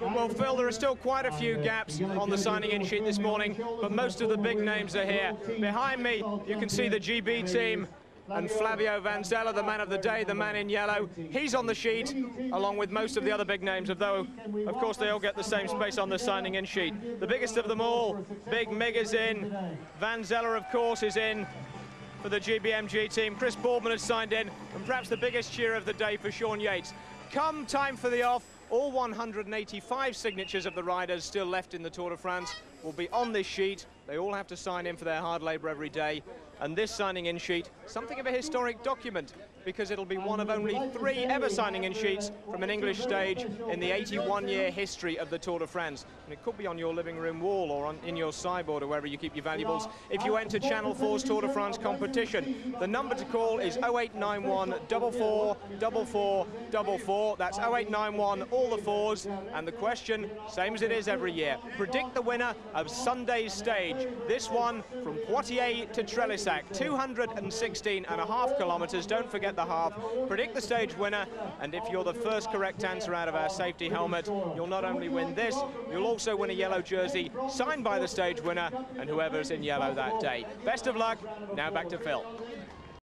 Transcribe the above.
Well, Phil, there are still quite a few gaps on the signing-in sheet this morning, but most of the big names are here. Behind me, you can see the GB team and Flavio Vanzella, the man of the day, the man in yellow. He's on the sheet, along with most of the other big names, although, of course, they all get the same space on the signing-in sheet. The biggest of them all, Big Mig is in. Vanzella, of course, is in for the GBMG team. Chris Boardman has signed in, and perhaps the biggest cheer of the day for Sean Yates. Come time for the off, all 185 signatures of the riders still left in the Tour de France will be on this sheet. They all have to sign in for their hard labour every day. And this signing in sheet, something of a historic document because it'll be one of only three ever signing in sheets from an English stage in the 81 year history of the Tour de France. And it could be on your living room wall or on, in your sideboard or wherever you keep your valuables if you enter Channel 4's Tour de France competition. The number to call is 0891 444444. That's 0891 all the fours. And the question, same as it is every year, predict the winner of Sunday's stage. This one from Poitiers to Trélissac, 216 and a half kilometres. Don't forget the half. Predict the stage winner, and if you're the first correct answer out of our safety helmet, you'll not only win this, you'll also win a yellow jersey signed by the stage winner and whoever's in yellow that day. Best of luck. Now back to Phil.